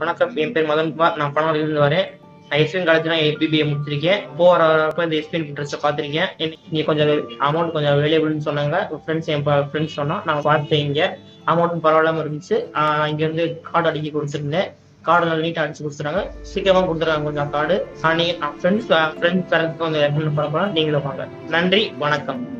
வணக்கம். என் பேர் மதன்குமார் நான் பணம் வரேன். நான் எஸ்பிஎன் காலேஜ் நான் பிபிஏ முடிச்சிருக்கேன். போகிற வரப்போ இந்த எஸ்பிஎன் இன்ட்ரெஸ்ட்டை பார்த்துருக்கேன். இங்கே கொஞ்சம் அமௌண்ட் கொஞ்சம் அவைலபிள்னு சொன்னாங்க. ஃப்ரெண்ட்ஸ் என் ஃப்ரெண்ட்ஸ் சொன்னோம். நான் பார்த்தேன் இங்கே. அமௌண்ட் பரவாயில்லாம இருந்துச்சு. ஆஹ் இங்கேருந்து கார்டு அடிக்க கொடுத்துருந்தேன். கார்டு நல்லா நீட்டாக அடிச்சு கொடுத்துறாங்க சீக்கிரமாக கொடுத்துறாங்க கொஞ்சம் கார்டு நீங்கள் ஃப்ரெண்ட்ஸ் ஃப்ரெண்ட்ஸ் பேரண்ட்ஸ்க்கு கொஞ்சம் ரெக்கமெண்ட் பண்ண போனால் நீங்களும் வாங்க. நன்றி. வணக்கம்.